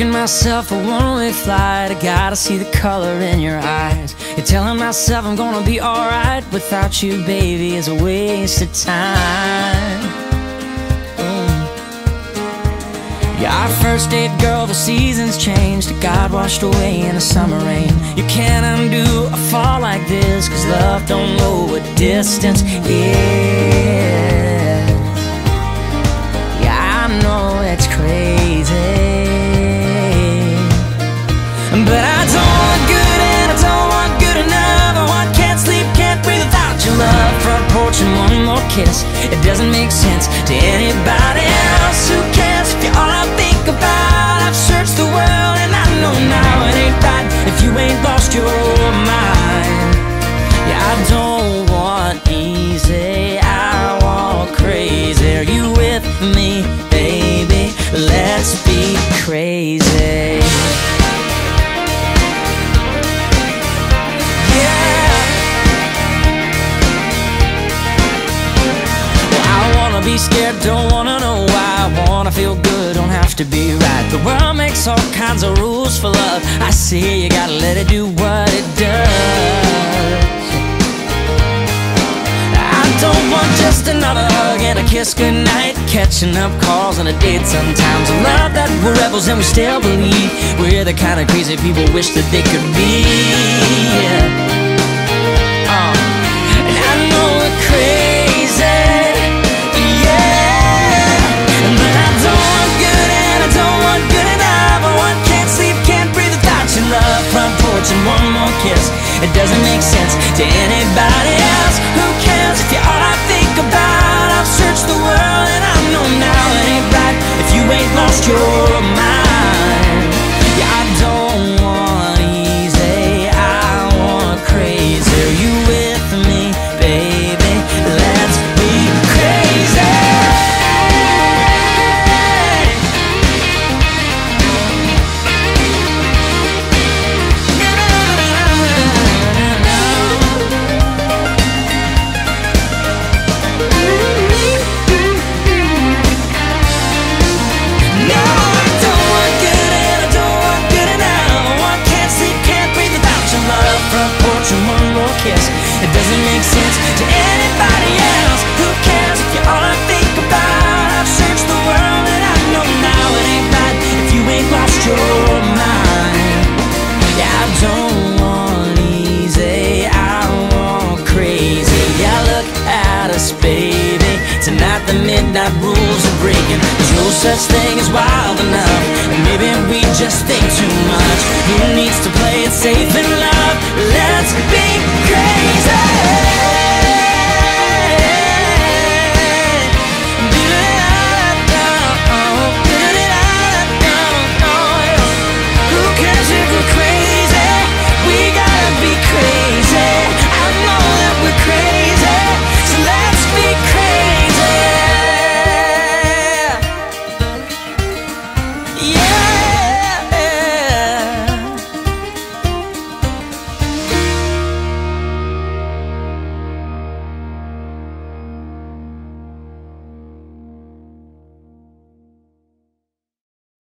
booking myself a one-way flight I gotta see the color in your eyes. You're telling myself I'm gonna be alright Without you, baby, is a waste of time. Mm. Yeah, our first date, girl, the seasons changed God washed away in a summer rain. You can't undo a fall like this Cause love don't know what distance is Porch one more kiss. It doesn't make sense to anybody else Who cares. If you're all I think about be scared, don't wanna know why. I wanna feel good, don't have to be right. The world makes all kinds of rules for love. I see you gotta let it do what it does. I don't want just another hug and a kiss goodnight. Catching up calls and a date sometimes. A love that we're rebels and we still believe. We're the kind of crazy people wish that they could be. yeah. It doesn't make sense to anybody us, baby. Tonight the midnight rules are breaking. There's no such thing as wild enough. And maybe